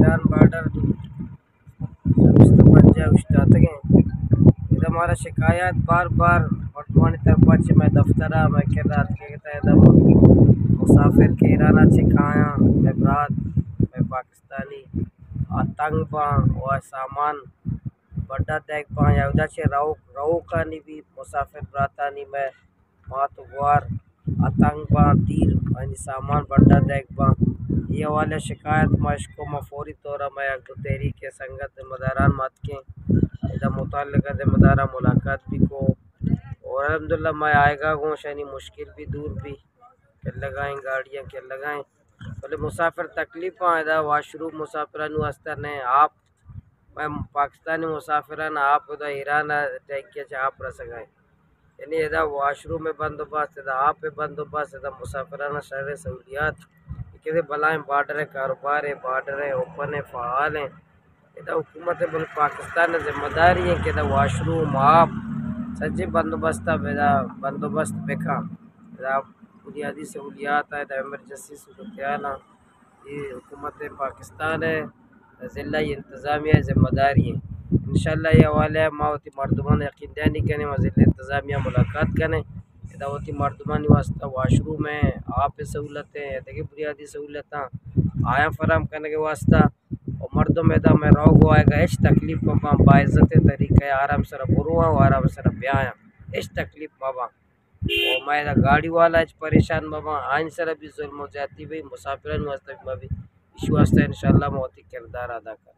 Iran border पंजा उश्तातगे इधर हमारा शिकायत बार बार वर्तमान तरफा मैं दफ्तर मैं कर रहा था मुसाफिर के ईराना छिकाया मैं बरात मैं पाकिस्तानी, आतंक पा, और सामान बड़ा देख पा। या उधर से रहो रहो का नहीं भी मुसाफिर बराता नहीं मैं मात आतंक पा तीर सामान बड़ा देख पा ये वाले शिकायत मशको मफौरी तौर मैं तो तहरीक संगत मदारान मत के। मुतल मदारा मुलाकात भी को। और अलहमदिल्ला मैं आएगा गो शनी मुश्किल भी, दूर भी। के लगाएँ गाड़ियाँ के लगाएँ। बोले मुसाफिर तकलीफ़ आदा वाशरूम मुसाफिर वास्ते ने। आप, मैं पाकिस्तानी मुसाफिर आप उधर ईरान टैंक आप रह सकें। यानी इधर वाशरूम में बंदोबस्त इधर आप पे बंदोबस्त इधर मुसाफिराना शहर सहूलियात कहते बलाएँ बार्डर है, कारोबार है बार्डर है ओपन है फ़ाल हैं। इधर हुकूमत बल पाकिस्तान ज़िम्मेदारी है कि वाशरूम आप सच्चे बंदोबस्त बेदा बंदोबस्त बेखा बुनियादी सहूलियात है एमरजेंसी सूरत ये हुकूमत पाकिस्तान है, ज़िला इंतज़ामिया ज़िम्मेदारी है। इन ये हवाले मावती मरदमान यकीन दयानी करें ज़िला इंतज़ामिया मुलाकात करें दावती मरदमानी वास्ता वाशरूम है आप सहूलतें देखिए बुनियादी सहूलत आया फराम करने के वास्ता और मर्दों में दा मैं रहो आएगा इस तकलीफ़ पापा बाज़त तरीक़े आराम से बुरुआ आराम से ब्याया इस तकलीफ़ बाबा और मैं गाड़ी वाला परेशान बाबा आइन सर भी जुल्म जाती भाई मुसाफिर वास्ते भी इस वास्ते इन शाला मोती किरदार अदा कर